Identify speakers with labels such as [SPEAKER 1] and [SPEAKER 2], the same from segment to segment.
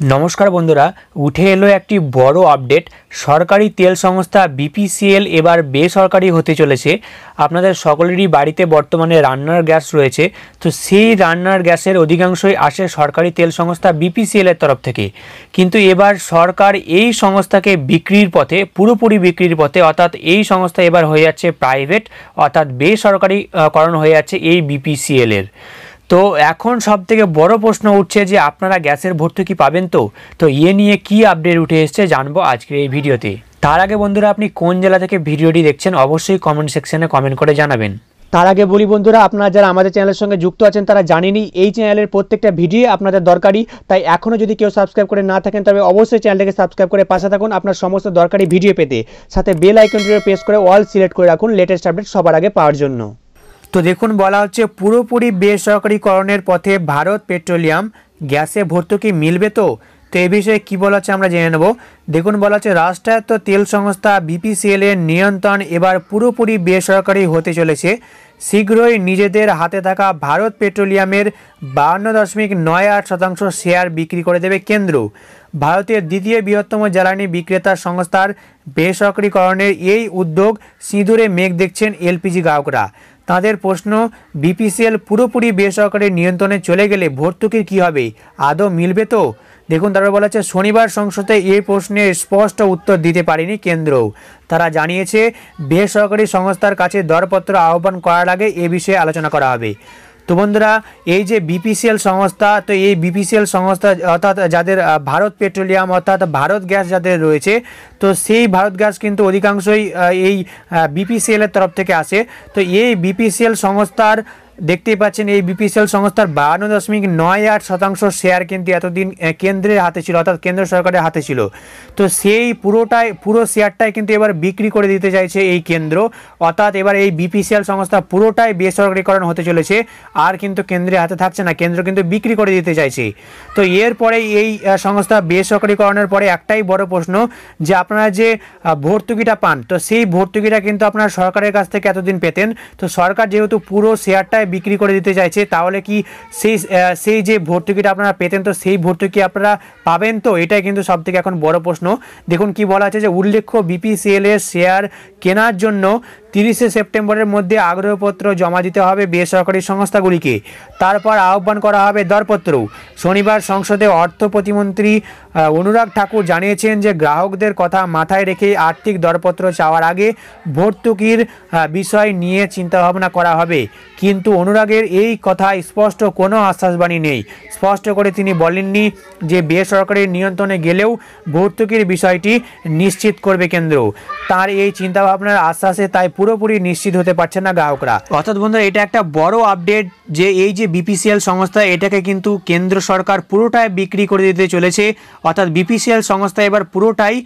[SPEAKER 1] নমস্কার বন্ধুরা, উঠে এলো একটি বড় আপডেট সরকারি তেল সংস্থা বিপিসিএল এবার বেসরকারি হতে চলেছে। আপনাদের সকলেরই বাড়িতে বর্তমানে রান্নার গ্যাস রয়েছে। তো সেই রান্নার গ্যাসের অধিকাংশই আসে সরকারি তেল সংস্থা বিপিসিএল এর তরফ থেকে। কিন্তু এবার সরকার এই সংস্থাকে বিক্রির পথে, পুরোপুরি বিক্রির পথে, অর্থাৎ এই সংস্থা এবার হয়ে যাচ্ছে প্রাইভেট অর্থাৎ বেসরকারিকরণ হয়ে যাচ্ছে এই বিপিসিএল এর। তো এখন সব থেকে বড় প্রশ্ন উঠছে যে আপনারা গ্যাসের ভর্তুকি পাবেন তো? তো ইয়ে নিয়ে কি আপডেট উঠে এসছে জানব আজকের এই ভিডিওতে। তার আগে বন্ধুরা, আপনি কোন জেলা থেকে ভিডিওটি দেখছেন অবশ্যই কমেন্ট সেকশনে কমেন্ট করে জানাবেন।
[SPEAKER 2] তার আগে বলি বন্ধুরা, আপনারা যারা আমাদের চ্যানেলের সঙ্গে যুক্ত আছেন, তারা জানেনই এই চ্যানেলের প্রত্যেকটা ভিডিও আপনাদের দরকারি। তাই এখনও যদি কেউ সাবস্ক্রাইব করে না থাকেন, তবে অবশ্যই চ্যানেলটাকে সাবস্ক্রাইব করে পাশে থাকুন আপনার সমস্ত দরকারি ভিডিও পেতে। সাথে বেল আইকনটিও প্রেস করে অল সিলেক্ট করে রাখুন লেটেস্ট আপডেট সবার আগে পাওয়ার জন্য।
[SPEAKER 1] তো দেখুন, বলা হচ্ছে পুরোপুরি বেসরকারিকরণের পথে ভারত পেট্রোলিয়াম গ্যাসে ভর্তুকি মিলবে তো? তো এই বিষয়ে কী বলা হচ্ছে আমরা জেনে নেব। দেখুন, বলা হচ্ছে রাষ্ট্রায়ত্ত তেল সংস্থা বিপিসিএল এর নিয়ন্ত্রণ এবার পুরোপুরি বেসরকারি হতে চলেছে। শীঘ্রই নিজেদের হাতে থাকা ভারত পেট্রোলিয়ামের বাহান্ন দশমিক নয় আট শতাংশ শেয়ার বিক্রি করে দেবে কেন্দ্র। ভারতের দ্বিতীয় বৃহত্তম জ্বালানি বিক্রেতা সংস্থার বেসরকারিকরণের এই উদ্যোগ সিঁদুরে মেঘ দেখছেন এলপিজি গ্রাহকরা। তাদের প্রশ্ন, বিপিসিএল পুরোপুরি বেসরকারি নিয়ন্ত্রণে চলে গেলে ভর্তুকির কী হবে? আদৌ মিলবে তো? দেখুন তারা বলা হচ্ছে, শনিবার সংসদে এই প্রশ্নের স্পষ্ট উত্তর দিতে পারেনি কেন্দ্র। তারা জানিয়েছে, বেসরকারি সংস্থার কাছে দরপত্র আহ্বান করার আগে এ বিষয়ে আলোচনা করা হবে। তো বন্ধুরা, এই যে বিপিসিএল সংস্থা, তো এই বিপিসিএল সংস্থা, অর্থাৎ যাদের ভারত পেট্রোলিয়াম, অর্থাৎ ভারত গ্যাস যাদের রয়েছে, তো সেই ভারত গ্যাস কিন্তু অধিকাংশই এই বিপিসিএলের তরফ থেকে আসে। তো এই বিপিসিএল সংস্থার দেখতেই পাচ্ছেন এই বিপিসিএল সংস্থার বাহান্ন দশমিক নয় আট শতাংশ শেয়ার কিন্তু এতদিন কেন্দ্রের হাতে ছিল, অর্থাৎ কেন্দ্র সরকারের হাতে ছিল। তো সেই পুরোটাই, পুরো শেয়ারটাই কিন্তু এবার বিক্রি করে দিতে চাইছে এই কেন্দ্র। অর্থাৎ এবার এই বিপিসিএল সংস্থা পুরোটাই বেসরকারিকরণ হতে চলেছে। আর কিন্তু কেন্দ্রের হাতে থাকছে না, কেন্দ্র কিন্তু বিক্রি করে দিতে চাইছে। তো এরপরে এই সংস্থা বেসরকারিকরণের পরে একটাই বড় প্রশ্ন যে আপনারা যে ভর্তুকিটা পান, তো সেই ভর্তুকিটা কিন্তু আপনারা সরকারের কাছ থেকে এতদিন পেতেন। তো সরকার যেহেতু পুরো শেয়ারটাই বিক্রি করে দিতে চাইছে, তাহলে কি সেই সেই যে ভর্তুকিটা আপনারা পেতেন, তো সেই ভর্তুকি আপনারা পাবেন তো? এটাই কিন্তু সব থেকে এখন বড় প্রশ্ন। দেখুন কি বলা আছে যে উল্লেখ্য বিপিসিএল এর শেয়ার কেনার জন্য তিরিশে সেপ্টেম্বরের মধ্যে আগ্রহপত্র জমা দিতে হবে বেসরকারি সংস্থাগুলিকে। তারপর আহ্বান করা হবে দরপত্র। শনিবার সংসদে অর্থ প্রতিমন্ত্রী অনুরাগ ঠাকুর জানিয়েছেন যে গ্রাহকদের কথা মাথায় রেখে আর্থিক দরপত্র চাওয়ার আগে ভর্তুকির বিষয় নিয়ে চিন্তাভাবনা করা হবে। কিন্তু অনুরাগের এই কথা স্পষ্ট কোনো আশ্বাসবাণী নেই। স্পষ্ট করে তিনি বলেননি যে বেসরকারি নিয়ন্ত্রণে গেলেও ভর্তুকির বিষয়টি নিশ্চিত করবে কেন্দ্র। তার এই চিন্তাভাবনার আশ্বাসে তাই পুরোপুরি নিশ্চিত হতে পারছে না গ্রাহকরা। অর্থাৎ বন্ধুরা, এটা একটা বড় আপডেট যে এই যে বিপিসিএল সংস্থা, এটাকে কিন্তু কেন্দ্র সরকার পুরোটাই বিক্রি করে দিতে চলেছে। অর্থাৎ বিপিসিএল সংস্থা এবার পুরোটাই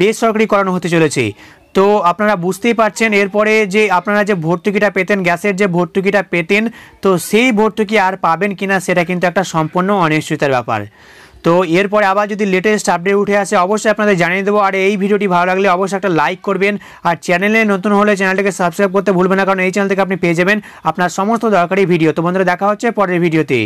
[SPEAKER 1] বেসরকারিকরণ হতে চলেছে। তো আপনারা বুঝতেই পারছেন, এরপরে যে আপনারা যে ভর্তুকিটা পেতেন, গ্যাসের যে ভর্তুকিটা পেতেন, তো সেই ভর্তুকি আর পাবেন কিনা, সেটা কিন্তু একটা সম্পূর্ণ অনিশ্চয়তার ব্যাপার। তো এরপরে আবার যদি লেটেস্ট আপডেট উঠে আসে, অবশ্যই আপনাদের জানিয়ে দেবো। আর এই ভিডিওটি ভালো লাগলে অবশ্যই একটা লাইক করবেন। আর চ্যানেলে নতুন হলে চ্যানেলটাকে সাবস্ক্রাইব করতে ভুলবেন না, কারণ এই চ্যানেল থেকে আপনি পেয়ে যাবেন আপনার সমস্ত দরকারি ভিডিও তো বন্ধুরা, দেখা হচ্ছে পরের ভিডিওতে